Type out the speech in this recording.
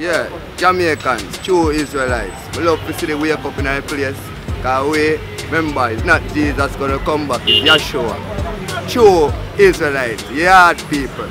Yeah, Jamaicans, true Israelites. We love to see the wake up in our place. Cause we, remember, it's not Jesus gonna come back, it's Yeshua. True Israelites, yard people.